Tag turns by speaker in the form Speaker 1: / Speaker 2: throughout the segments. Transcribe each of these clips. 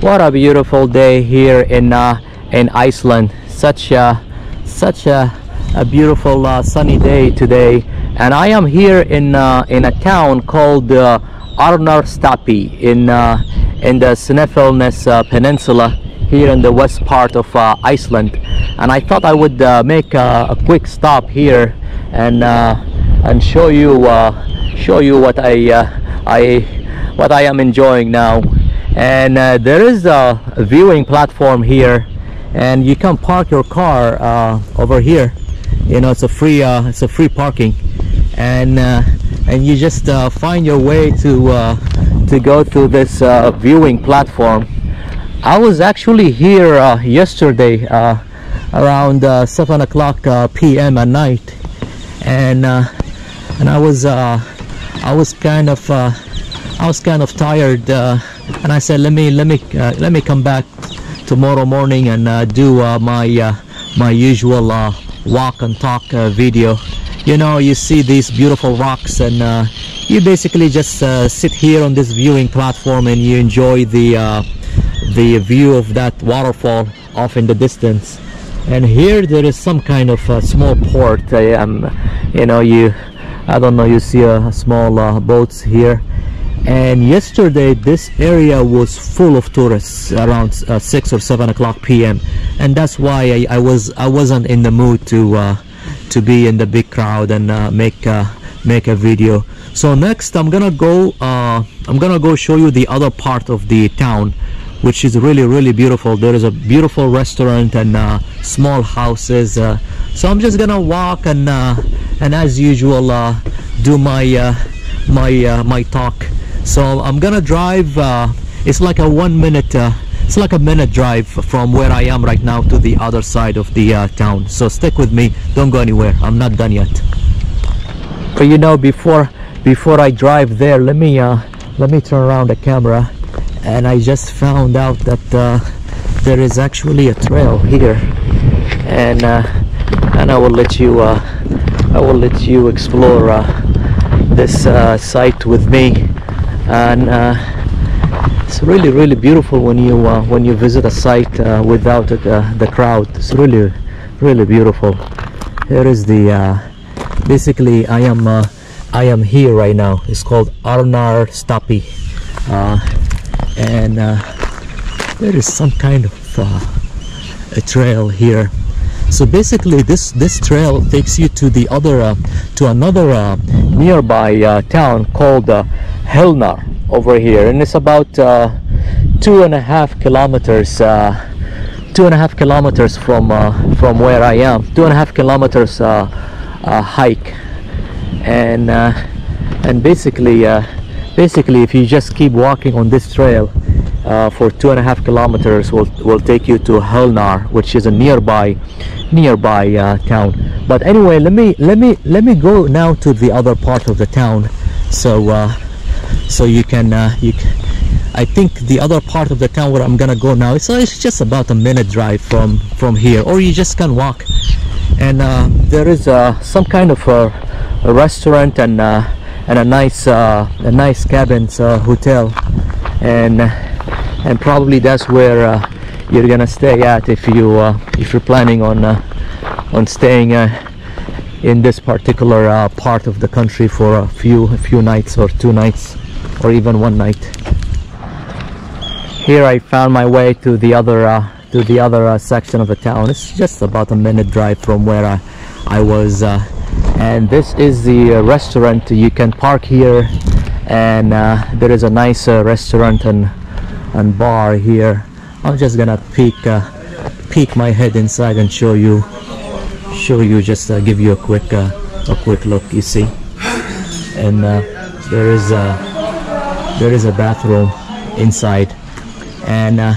Speaker 1: what a beautiful day here in uh, in Iceland. Such a such a, a beautiful uh, sunny day today. And I am here in uh, in a town called uh, Arnarstapi in uh, in the Snæfellsnes uh, Peninsula here in the west part of uh, Iceland. And I thought I would make a, quick stop here and and show you show you what I I what I am enjoying now and uh, there is a viewing platform here and you can park your car uh, over here. You know it's a free uh, it's a free parking. And uh, and you just uh, find your way to uh, to go to this viewing platform. I was actually here yesterday around uh, 7 o'clock p.m. at night. And and I was I was kind of I was kind of tired and I said let me let me uh, let me come back tomorrow morning and uh, do uh, my uh, my usual uh, walk and talk uh, video. You know you see these beautiful rocks and you basically just sit here on this viewing platform and you enjoy the the view of that waterfall off in the distance. And here there is some kind of small port. I am you know you I don't know you see a, small boats here and yesterday this area was full of tourists around uh, 6 or 7 o'clock p.m. and that's why I, I was I wasn't in the mood to uh, to be in the big crowd and uh, make uh, make a video. So next I'm gonna go uh, I'm gonna go show you the other part of the town which is really really beautiful. There is a beautiful restaurant and uh, small houses so I'm just gonna walk and and as usual do my my my talk so I'm gonna drive uh, it's like a one minute uh, it's like a minute drive from where I am right now to the other side of the uh, town. So stick with me. Don't go anywhere. I'm not done yet. But you know before before I drive there let me let me turn around the camera. And I just found out that uh, there is actually a trail here. And uh, and I will let you uh, I will let you explore this site with me and uh, it's really really beautiful when you uh, when you visit a site uh, without the crowd. It's really really beautiful. Here is the basically I am I am here right now. It's called Arnarstapi. And there is some kind of uh, a trail here. So basically this this trail takes you to the other uh, to another uh, nearby town called uh, Hellnar over here and it's about uh, two and a half kilometers uh, two and a half kilometers from uh, from where I am. Two and a half kilometers uh, uh, hike. And uh, and basically basically if you just keep walking on this trail for two and a half kilometers will will take you to Hellnar which is a nearby nearby town. But anyway let me let me let me go now to the other part of the town. So so you can uh, you can, I think the other part of the town where I'm gonna go now it's, it's just about a minute drive from from here. Or you just can walk. And uh, there is uh, some kind of a, a restaurant and uh, and a nice uh, a nice cabins uh, hotel. And and probably that's where uh, you're gonna stay at if you uh, if you're planning on uh, on staying uh, in this particular uh, part of the country for a few a few nights or two nights or even one night. Here I found my way to the other uh, to the other uh, section of the town. It's just about a minute drive from where I, I was uh, and this is the uh, restaurant you can park here and uh, there is a nice uh, restaurant and and bar here. I'm just gonna peek peek my head inside and show you show you just give you a quick a quick look you see. And there is a there is a bathroom inside. And uh,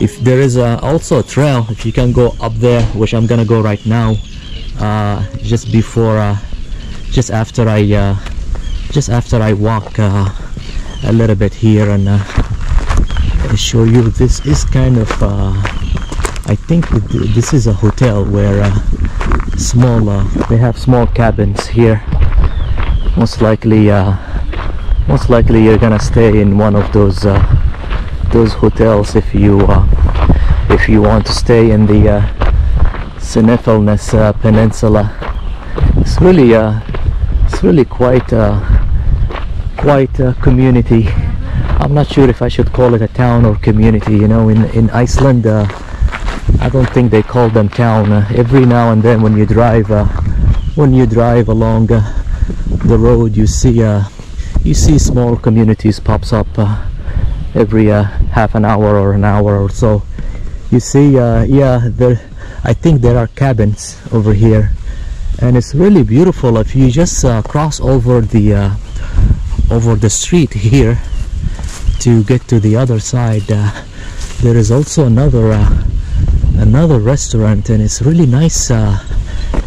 Speaker 1: if there is a, also a trail if you can go up there which I'm gonna go right now uh, just before uh, just after I uh, just after I walk uh, a little bit here and uh, show you. This is kind of uh, I think th- this is a hotel where uh, small uh, they have small cabins here. Most likely uh, most likely you're gonna stay in one of those uh, those hotels if you uh, if you want to stay in the uh, uh, Peninsula. It's really uh, it's really quite uh, quite a community. I'm not sure if I should call it a town or community. You know, in in Iceland, uh, I don't think they call them town. Uh, every now and then, when you drive, uh, when you drive along the road, you see uh, you see small communities pops up uh, every uh, half an hour or an hour or so. You see, uh, yeah, there. I think there are cabins over here, and it's really beautiful. If you just uh, cross over the uh, over the street here to get to the other side, uh, there is also another another restaurant, and it's really nice,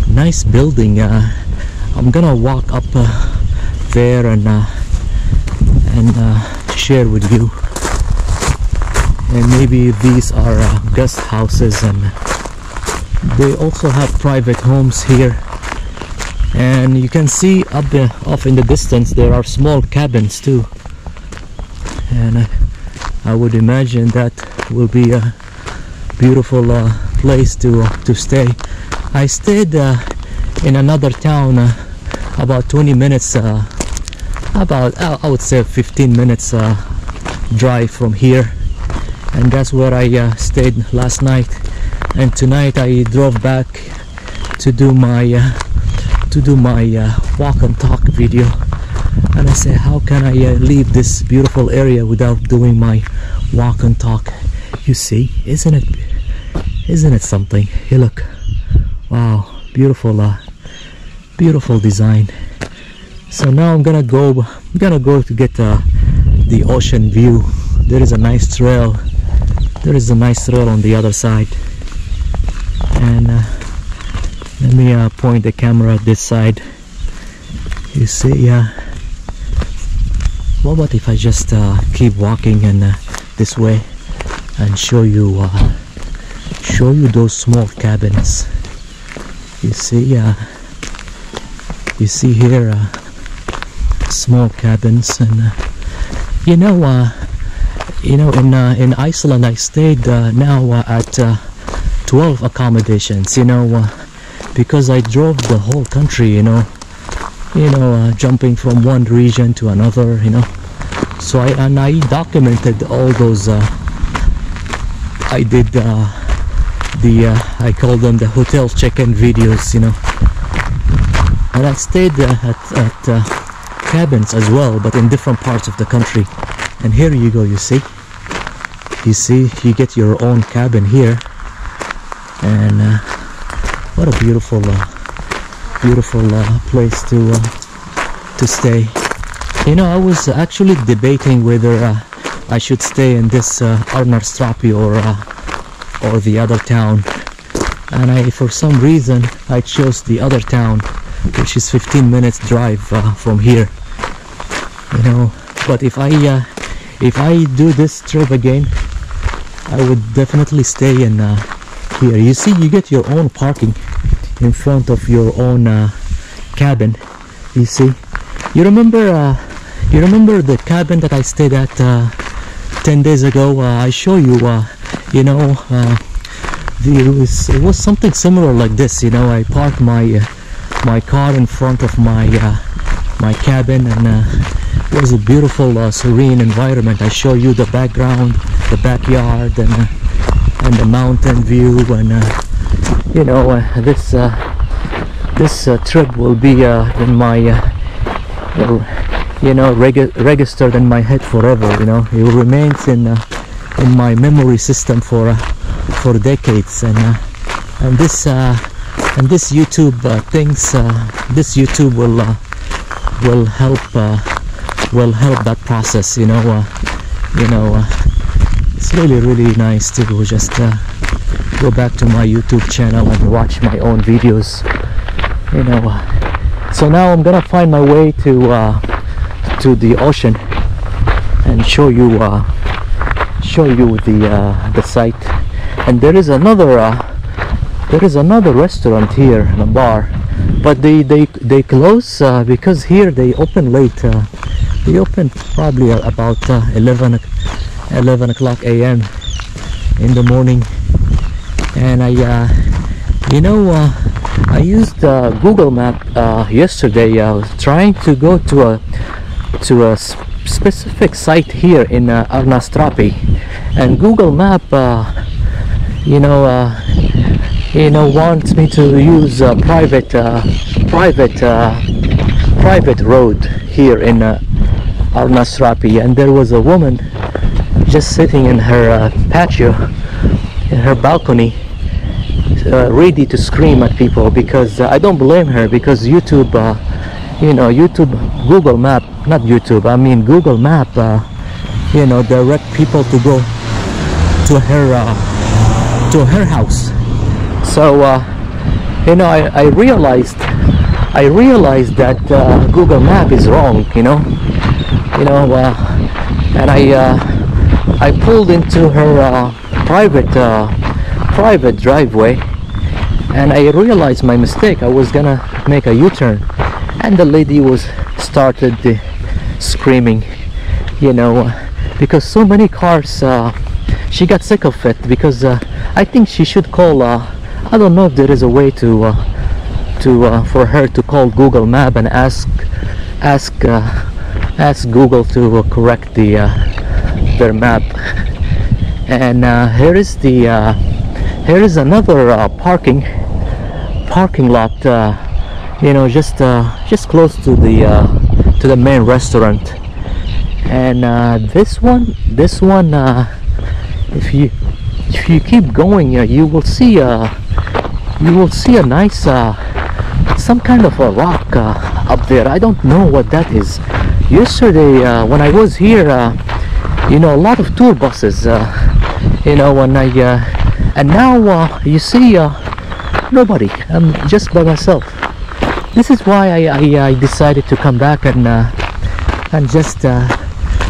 Speaker 1: nice building. I'm gonna walk up there and uh, and uh, share with you. And maybe these are uh, guest houses, and they also have private homes here. And you can see up the, off in the distance there are small cabins too. And uh, I would imagine that will be a beautiful uh, place to uh, to stay. I stayed uh, in another town uh, about 20 minutes, uh, about I would say 15 minutes uh, drive from here, and that's where I uh, stayed last night. And tonight I drove back to do my uh, to do my uh, walk and talk video. And I said, how can I uh, leave this beautiful area without doing my walk and talk? You see, isn't it isn't it something? Hey look. Wow, beautiful uh beautiful design. So now I'm gonna go I'm gonna go to get uh, the ocean view. There is a nice trail. There is a nice trail on the other side. And uh, let me uh, point the camera at this side. You see, uh, what about if I just uh, keep walking and uh, this way and show you uh, show you those small cabins you see uh, you see here uh, small cabins and uh, you know uh, you know in uh, in Iceland I stayed uh, now uh, at uh, 12 accommodations you know because I drove the whole country you know you know jumping from one region to another you know. So I and I documented all those I did the I call them the hotel check-in videos you know. And I stayed at, at cabins as well but in different parts of the country. And here you go you see. You see you get your own cabin here. And uh, what a beautiful uh, beautiful uh, place to uh, to stay. You know I was actually debating whether uh, I should stay in this uh, Arnarstrapi or uh, or the other town. And I for some reason I chose the other town which is 15 minutes drive uh, from here. You know but if I uh, if I do this trip again I would definitely stay in uh, here. You see you get your own parking in front of your own uh, cabin you see. You remember uh, you remember the cabin that I stayed at uh, 10 days ago? I show you you know it, was, it was something similar like this you know. I parked my my car in front of my uh, my cabin and uh, it was a beautiful uh, serene environment. I show you the background the backyard and uh, and the mountain view and uh, you know uh, this this trip will be in my you know regi- registered in my head forever you know. It remains in in my memory system for for decades and and this and this YouTube uh, things uh, this YouTube will uh, will help uh, will help that process you know you know it's really really nice to just go back to my YouTube channel and watch my own videos you know so now I'm gonna find my way to uh, to the ocean and show you uh, show you the uh, the site. And there is another there is another restaurant here and a bar but they they they close uh, because here they open late uh, they open probably about uh, 11 o- 11 o'clock a.m. in the morning and I uh, you know uh, I used uh, Google Map yesterday I was trying to go to a to a specific site here in uh, Arnastrapi and Google Map you know you know wants me to use a private uh, private uh, private road here in uh, and there was a woman just sitting in her uh, patio in her balcony uh, ready to scream at people because uh, I don't blame her because YouTube uh, you know YouTube Google Map not YouTube I mean Google Map you know direct people to go to her to her house so uh, you know I, I realized I realized that uh, Google Map is wrong you know? You know uh, and I uh, I pulled into her uh, private private driveway and I realized my mistake. I was gonna make a U-turn and the lady was started screaming you know because so many cars uh, she got sick of it because uh, I think she should call uh, I don't know if there is a way to uh, to uh, for her to call Google Map and ask ask uh, ask Google to uh, correct the uh, their map. And uh, here is the here is another parking parking lot you know just just close to the to the main restaurant. And this one this one if you if you keep going you will see uh, you will see a nice uh, some kind of a rock uh, up there. I don't know what that is. Yesterday uh, when I was here uh, you know a lot of tour buses uh, you know when I uh, and now you see uh, nobody. I'm just by myself. This is why I, I, I decided to come back and uh, and just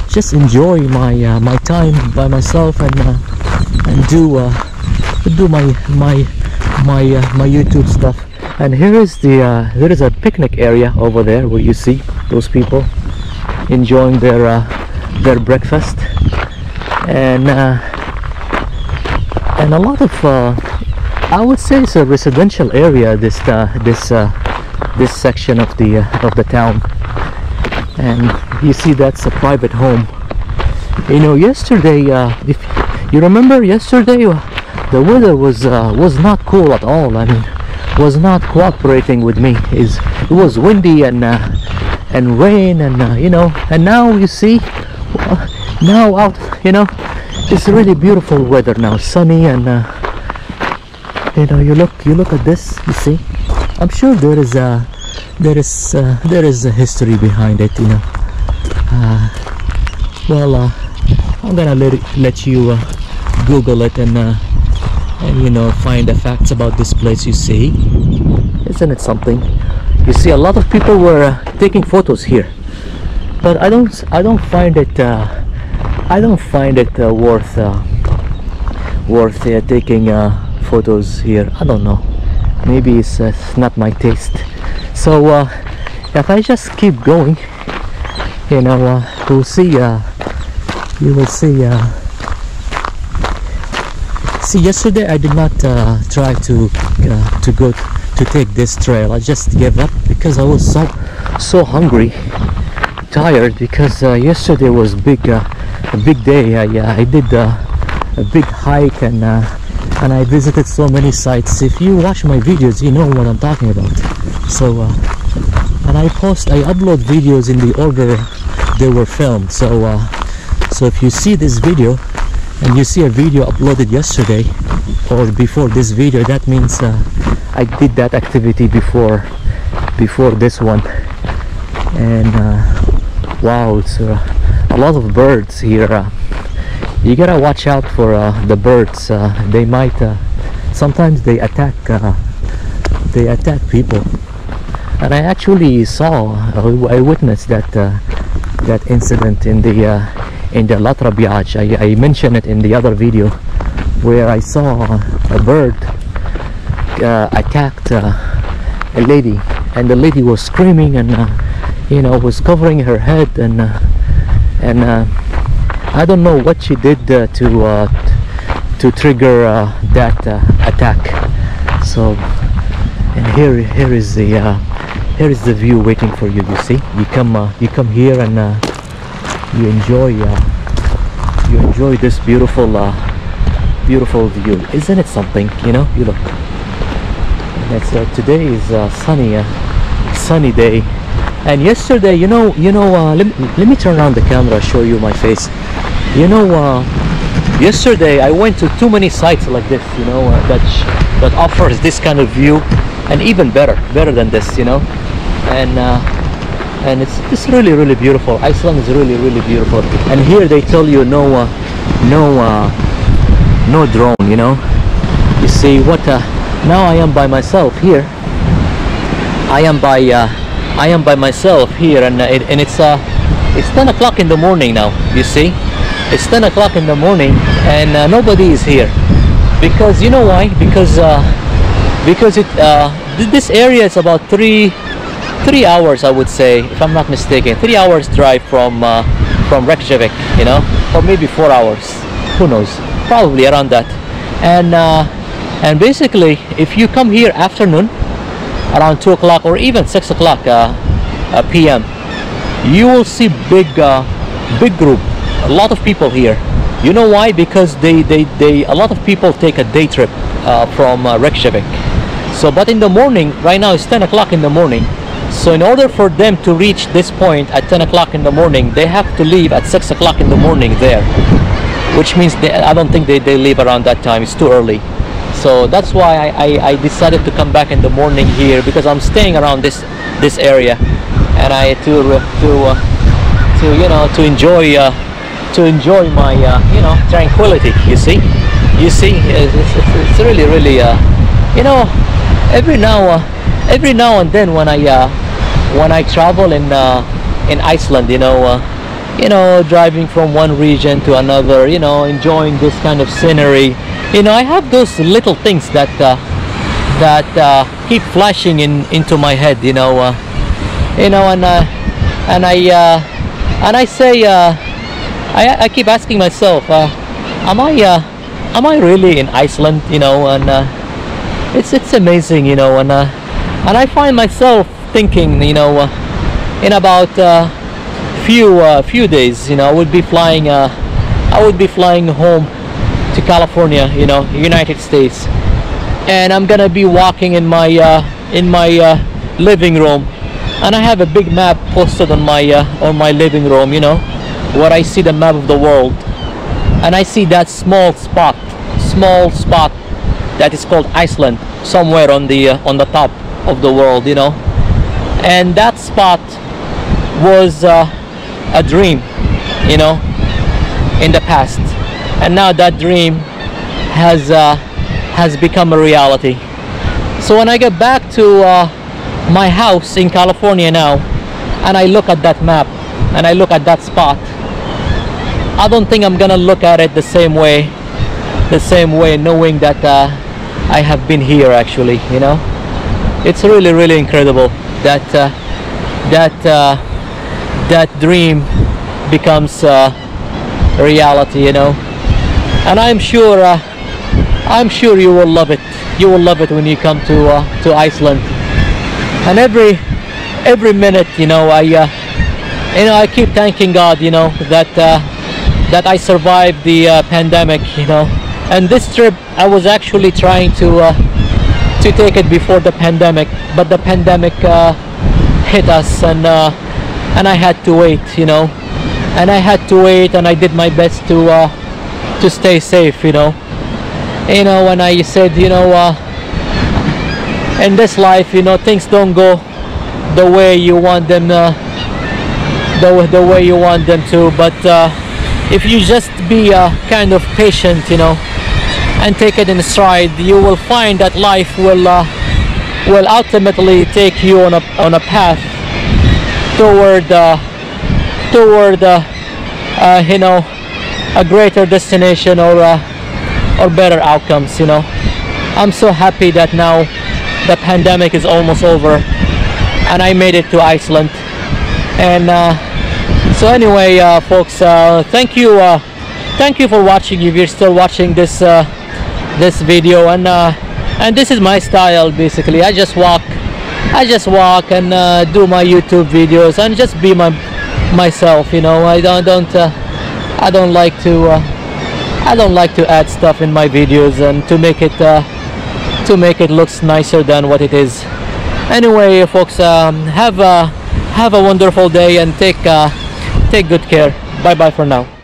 Speaker 1: just enjoy my my time by myself and and do uh, do my my my uh, my YouTube stuff. And here is the uh, there is a picnic area over there where you see those people enjoying their uh, their breakfast. And uh, and a lot of uh, I would say it's a residential area this uh, this uh, this section of the of the town. And you see that's a private home. You know yesterday uh, if you remember yesterday the weather was uh, was not cool at all. I mean was not cooperating with me. Is it was windy and uh, and rain and uh, you know and now you see uh, now out you know it's really beautiful weather now sunny and uh, you know you look you look at this you see. I'm sure there is a there is uh, there is a history behind it you know. Uh, well uh, I'm gonna let let you uh, google it and uh, and you know find the facts about this place you see. Isn't it something? You see a lot of people were uh, taking photos here. But I don't I don't find it uh, I don't find it uh, worth uh, worth uh, taking uh, photos here. I don't know. Maybe it's, it's not my taste. So if I just keep going you know we'll see you will see see yesterday I did not uh, try to uh, to go to take this trail. I just gave up because I was so so hungry tired because uh, yesterday was big uh, a big day. I, uh, I did uh, a big hike and and I visited so many sites. If you watch my videos you know what I'm talking about. So and I post I upload videos in the order they were filmed. So so if you see this video and you see a video uploaded yesterday or before this video. That means uh, I did that activity before before this one. And uh, wow it's uh, a lot of birds here uh, you gotta watch out for uh, the birds uh, they might sometimes they attack they attack people. And I actually saw I witnessed that that incident in the in the Látrabjarg. I, I mentioned it in the other video where I saw a bird uh, attacked uh, a lady. And the lady was screaming and uh, you know was covering her head and uh, and uh, I don't know what she did uh, to to trigger that attack. So and here here is the here is the view waiting for you you see? You come you come here and you enjoy uh, you enjoy this beautiful uh, beautiful view. Isn't it something you know? You look. That's uh, today is uh, sunny uh, sunny day. And yesterday you know you know uh, let, me, let me turn around the camera show you my face. You know uh, yesterday I went to too many sites like this you know that that offers this kind of view. And even better better than this you know. And and it's it's really really beautiful. Iceland is really really beautiful. And here they tell you no uh, no uh, no drone you know? You see what uh, now I am by myself here. I am by uh, I am by myself here and uh, it, and it's uh it's 10 o'clock in the morning now you see? It's 10 o'clock in the morning and uh, nobody is here. Because you know why? Because because it th- this area is about three three hours I would say if I'm not mistaken. Three hours drive from uh, from Reykjavik you know? Or maybe four hours. Who knows? Probably around that. And uh, and basically if you come here afternoon around 2 o'clock or even 6 o'clock uh, uh, p.m you will see big uh, big group. A lot of people here. You know why? Because they they, they a lot of people take a day trip uh, from Reykjavik. So but in the morning right now it's 10 o'clock in the morning so in order for them to reach this point at 10 o'clock in the morning they have to leave at 6 o'clock in the morning there. Which means they, I don't think they, they leave around that time. It's too early. So that's why I, I, I decided to come back in the morning here because I'm staying around this this area. And I to to uh, to you know to enjoy uh, to enjoy my uh, you know tranquility you see? You see it's, it's, it's really really uh, you know every now uh, every now and then when I uh, when I travel in uh, in Iceland you know uh, you know driving from one region to another you know enjoying this kind of scenery. You know I have those little things that uh, that uh, keep flashing in into my head you know uh, you know and uh, and I and I say I, I keep asking myself am I am I really in Iceland you know and it's it's amazing you know and and I find myself thinking you know uh, in about uh, few uh, few days you know I would be flying I would be flying home to California you know United States. And I'm gonna be walking in my in my living room. And I have a big map posted on my uh, on my living room you know where I see the map of the world. And I see that small spot small spot that is called Iceland somewhere on the uh, on the top of the world you know and that spot was uh, a dream you know in the past. And now that dream has uh, has become a reality. So when I get back to uh, my house in California now and I look at that map and I look at that spot I don't think I'm gonna look at it the same way the same way knowing that uh, I have been here actually you know? It's really really incredible that uh, that uh, that dream becomes uh, reality you know. And I'm sure uh, I'm sure you will love it. You will love it when you come to uh, to Iceland. And every every minute you know I uh, you know I keep thanking God you know that that I survived the pandemic you know. And this trip I was actually trying to to take it before the pandemic but the pandemic uh, hit us and uh, and I had to wait you know. And I had to wait and I did my best to uh, to stay safe you know. You know when I said you know uh, in this life you know things don't go the way you want them uh, the, the way you want them to but uh, if you just be kind of patient you know and take it in stride you will find that life will uh, will ultimately take you on a on a path toward uh, toward uh, uh, you know a greater destination or uh, or better outcomes you know. I'm so happy that now the pandemic is almost over and I made it to Iceland. And uh, so anyway folks thank you thank you for watching. If you're still watching this uh, this video and uh, and this is my style basically. I just walk I just walk and uh, do my YouTube videos and just be my myself you know. I don't don't uh, I don't like to uh, I don't like to add stuff in my videos and to make it uh, to make it looks nicer than what it is. Anyway folks um, have a have a wonderful day and take uh, take good care. Bye bye for now